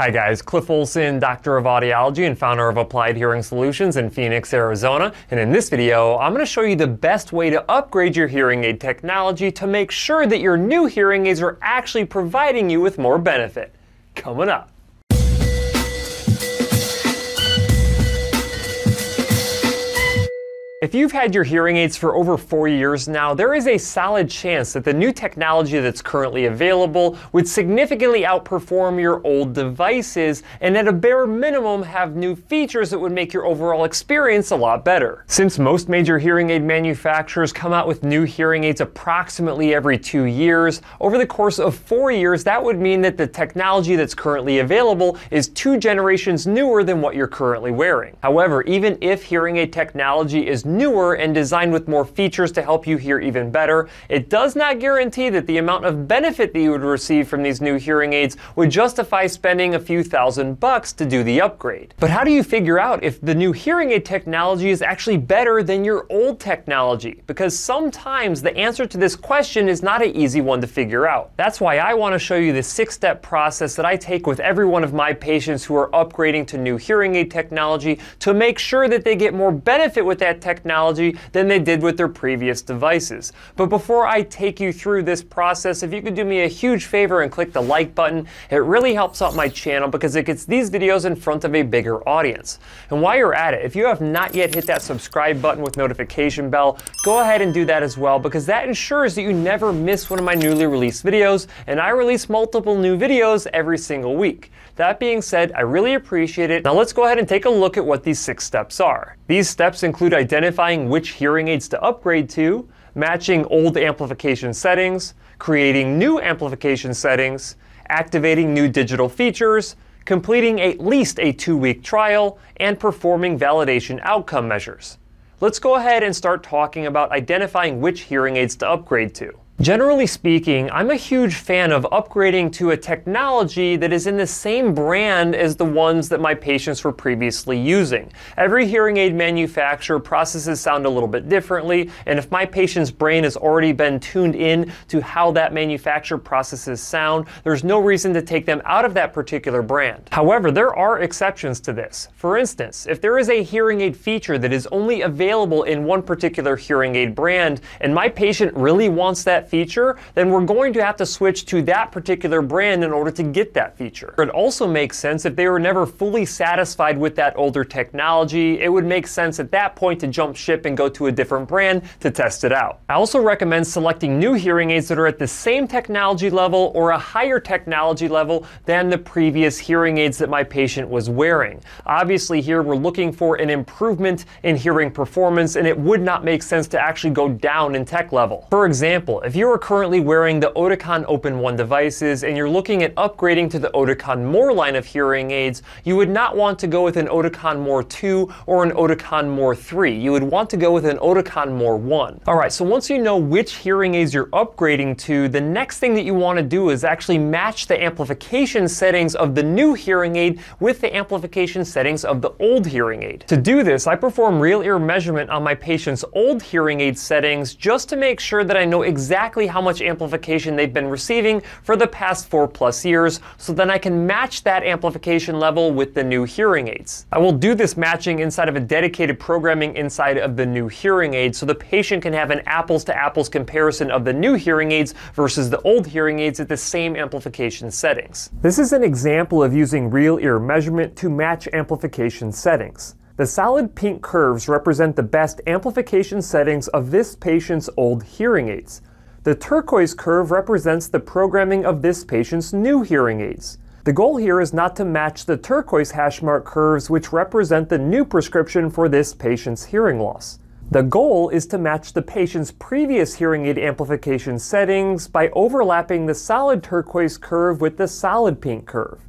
Hi guys, Cliff Olson, Doctor of Audiology and founder of Applied Hearing Solutions in Phoenix, Arizona. And in this video, I'm going to show you the best way to upgrade your hearing aid technology to make sure that your new hearing aids are actually providing you with more benefit. Coming up. If you've had your hearing aids for over four years now, there is a solid chance that the new technology that's currently available would significantly outperform your old devices and at a bare minimum have new features that would make your overall experience a lot better. Since most major hearing aid manufacturers come out with new hearing aids approximately every two years, over the course of four years, that would mean that the technology that's currently available is two generations newer than what you're currently wearing. However, even if hearing aid technology is newer and designed with more features to help you hear even better, it does not guarantee that the amount of benefit that you would receive from these new hearing aids would justify spending a few thousand bucks to do the upgrade. But how do you figure out if the new hearing aid technology is actually better than your old technology? Because sometimes the answer to this question is not an easy one to figure out. That's why I want to show you the six step process that I take with every one of my patients who are upgrading to new hearing aid technology to make sure that they get more benefit with that technology technology than they did with their previous devices. But before I take you through this process, if you could do me a huge favor and click the like button, it really helps out my channel because it gets these videos in front of a bigger audience. And while you're at it, if you have not yet hit that subscribe button with notification bell, go ahead and do that as well because that ensures that you never miss one of my newly released videos, and I release multiple new videos every single week. That being said, I really appreciate it. Now let's go ahead and take a look at what these six steps are. These steps include identifying which hearing aids to upgrade to, matching old amplification settings, creating new amplification settings, activating new digital features, completing at least a two-week trial, and performing validation outcome measures. Let's go ahead and start talking about identifying which hearing aids to upgrade to. Generally speaking, I'm a huge fan of upgrading to a technology that is in the same brand as the ones that my patients were previously using. Every hearing aid manufacturer processes sound a little bit differently, and if my patient's brain has already been tuned in to how that manufacturer processes sound, there's no reason to take them out of that particular brand. However, there are exceptions to this. For instance, if there is a hearing aid feature that is only available in one particular hearing aid brand, and my patient really wants that feature, then we're going to have to switch to that particular brand in order to get that feature. It also makes sense if they were never fully satisfied with that older technology, it would make sense at that point to jump ship and go to a different brand to test it out. I also recommend selecting new hearing aids that are at the same technology level or a higher technology level than the previous hearing aids that my patient was wearing. Obviously here we're looking for an improvement in hearing performance and it would not make sense to actually go down in tech level. For example, if you are currently wearing the Oticon Opn 1 devices and you're looking at upgrading to the Oticon More line of hearing aids, you would not want to go with an Oticon More 2 or an Oticon More 3. You would want to go with an Oticon More 1. Alright, so once you know which hearing aids you're upgrading to, the next thing that you want to do is actually match the amplification settings of the new hearing aid with the amplification settings of the old hearing aid. To do this, I perform real ear measurement on my patient's old hearing aid settings just to make sure that I know exactly exactly how much amplification they've been receiving for the past four plus years, so then I can match that amplification level with the new hearing aids. I will do this matching inside of a dedicated programming inside of the new hearing aid so the patient can have an apples to apples comparison of the new hearing aids versus the old hearing aids at the same amplification settings. This is an example of using real ear measurement to match amplification settings. The solid pink curves represent the best amplification settings of this patient's old hearing aids. The turquoise curve represents the programming of this patient's new hearing aids. The goal here is not to match the turquoise hash mark curves which represent the new prescription for this patient's hearing loss. The goal is to match the patient's previous hearing aid amplification settings by overlapping the solid turquoise curve with the solid pink curve.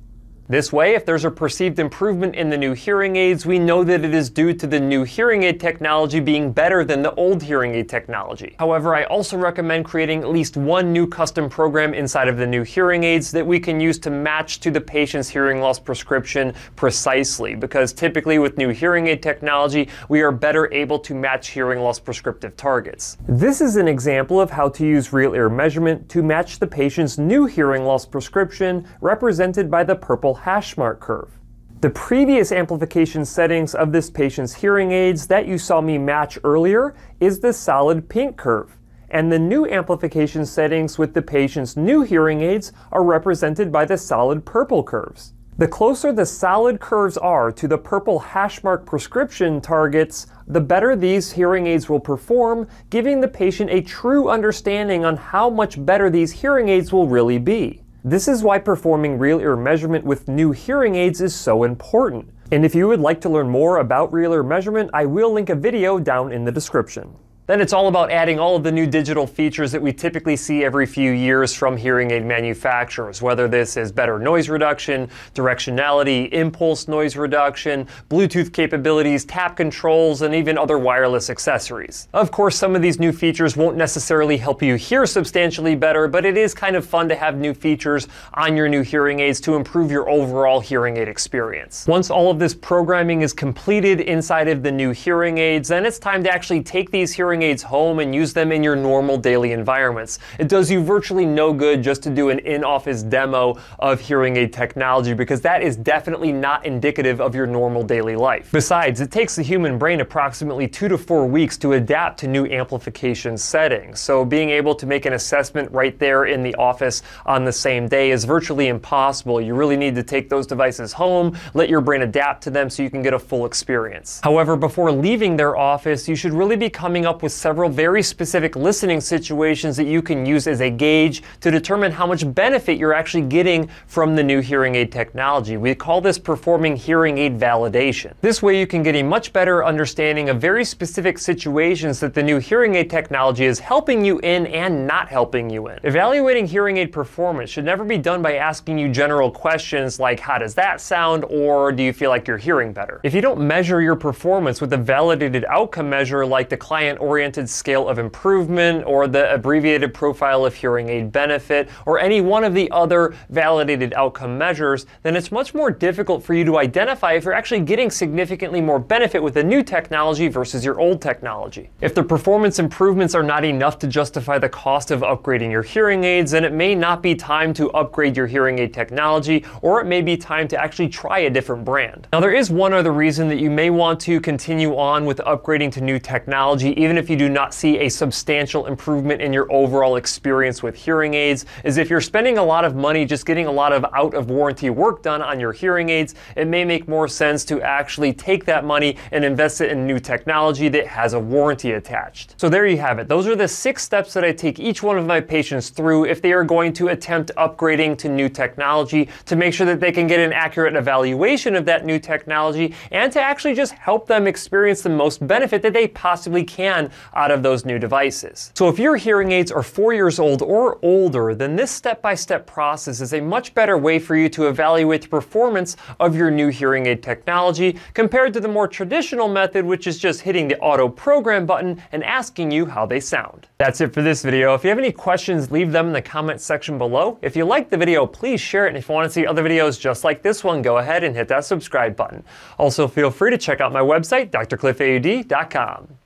This way, if there's a perceived improvement in the new hearing aids, we know that it is due to the new hearing aid technology being better than the old hearing aid technology. However, I also recommend creating at least one new custom program inside of the new hearing aids that we can use to match to the patient's hearing loss prescription precisely, because typically with new hearing aid technology, we are better able to match hearing loss prescriptive targets. This is an example of how to use real ear measurement to match the patient's new hearing loss prescription represented by the purple hash mark curve. The previous amplification settings of this patient's hearing aids that you saw me match earlier is the solid pink curve, and the new amplification settings with the patient's new hearing aids are represented by the solid purple curves. The closer the solid curves are to the purple hash mark prescription targets, the better these hearing aids will perform, giving the patient a true understanding on how much better these hearing aids will really be. This is why performing real ear measurement with new hearing aids is so important. And if you would like to learn more about real ear measurement, I will link a video down in the description. Then it's all about adding all of the new digital features that we typically see every few years from hearing aid manufacturers, whether this is better noise reduction, directionality, impulse noise reduction, Bluetooth capabilities, tap controls, and even other wireless accessories. Of course, some of these new features won't necessarily help you hear substantially better, but it is kind of fun to have new features on your new hearing aids to improve your overall hearing aid experience. Once all of this programming is completed inside of the new hearing aids, then it's time to actually take these hearing hearing aids home and use them in your normal daily environments. It does you virtually no good just to do an in-office demo of hearing aid technology because that is definitely not indicative of your normal daily life. Besides, it takes the human brain approximately two to four weeks to adapt to new amplification settings. So being able to make an assessment right there in the office on the same day is virtually impossible. You really need to take those devices home, let your brain adapt to them so you can get a full experience. However, before leaving their office, you should really be coming up with several very specific listening situations that you can use as a gauge to determine how much benefit you're actually getting from the new hearing aid technology. We call this performing hearing aid validation. This way you can get a much better understanding of very specific situations that the new hearing aid technology is helping you in and not helping you in. Evaluating hearing aid performance should never be done by asking you general questions like how does that sound or do you feel like you're hearing better. If you don't measure your performance with a validated outcome measure like the client oriented oriented scale of improvement or the abbreviated profile of hearing aid benefit or any one of the other validated outcome measures, then it's much more difficult for you to identify if you're actually getting significantly more benefit with the new technology versus your old technology. If the performance improvements are not enough to justify the cost of upgrading your hearing aids, then it may not be time to upgrade your hearing aid technology, or it may be time to actually try a different brand. Now, there is one other reason that you may want to continue on with upgrading to new technology, even if you do not see a substantial improvement in your overall experience with hearing aids is if you're spending a lot of money just getting a lot of out of warranty work done on your hearing aids, it may make more sense to actually take that money and invest it in new technology that has a warranty attached. So there you have it. Those are the six steps that I take each one of my patients through if they are going to attempt upgrading to new technology to make sure that they can get an accurate evaluation of that new technology and to actually just help them experience the most benefit that they possibly can out of those new devices. So if your hearing aids are four years old or older, then this step-by-step process is a much better way for you to evaluate the performance of your new hearing aid technology compared to the more traditional method, which is just hitting the auto program button and asking you how they sound. That's it for this video. If you have any questions, leave them in the comment section below. If you liked the video, please share it. And if you want to see other videos just like this one, go ahead and hit that subscribe button. Also, feel free to check out my website, drcliffaud.com.